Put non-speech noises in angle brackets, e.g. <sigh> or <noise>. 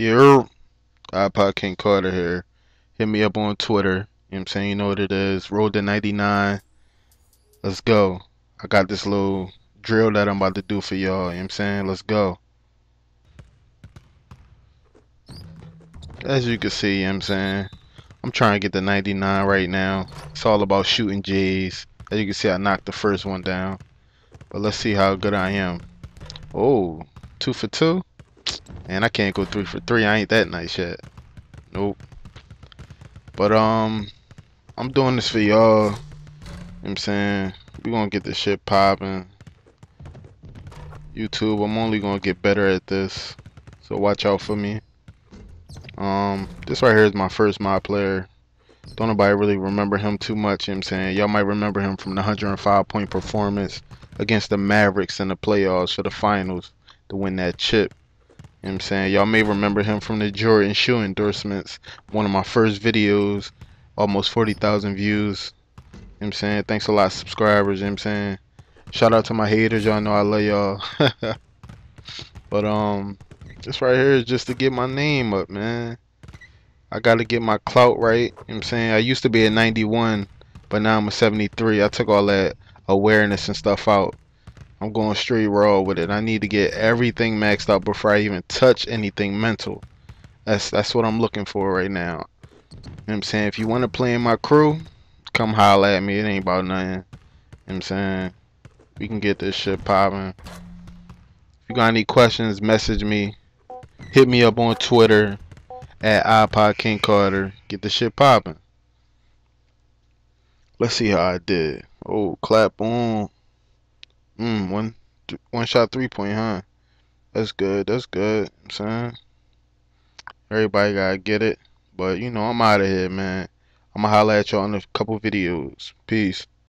Yo, iPod uh, King Carter here. Hit me up on Twitter. You know what I'm saying? You know what it is. Road to 99. Let's go. I got this little drill that I'm about to do for y'all. You know what I'm saying? Let's go. As you can see, you know I'm saying? I'm trying to get the 99 right now. It's all about shooting J's. As you can see, I knocked the first one down. But let's see how good I am. Oh, two for two? Man, I can't go three for three. I ain't that nice yet. Nope. But, um, I'm doing this for y'all. You know what I'm saying? We gonna get this shit popping. YouTube, I'm only gonna get better at this. So watch out for me. Um, this right here is my first mod player. Don't nobody really remember him too much, you know what I'm saying? Y'all might remember him from the 105 point performance against the Mavericks in the playoffs for the finals to win that chip. Know what I'm saying? Y'all may remember him from the Jordan shoe endorsements. One of my first videos, almost 40,000 views. You know what I'm saying? Thanks a lot, subscribers. You know what I'm saying? Shout out to my haters. Y'all know I love y'all. <laughs> but, um, this right here is just to get my name up, man. I got to get my clout right. You know what I'm saying? I used to be a 91, but now I'm a 73. I took all that awareness and stuff out. I'm going straight raw with it. I need to get everything maxed out before I even touch anything mental. That's that's what I'm looking for right now. You know what I'm saying? If you want to play in my crew, come holla at me. It ain't about nothing. You know what I'm saying? We can get this shit popping. If you got any questions, message me. Hit me up on Twitter at iPod King Carter. Get the shit popping. Let's see how I did. Oh, clap on. Mm, one, shot three point, huh? That's good. That's good. I'm saying everybody gotta get it. But you know, I'm out of here, man. I'm gonna holla at y'all in a couple videos. Peace.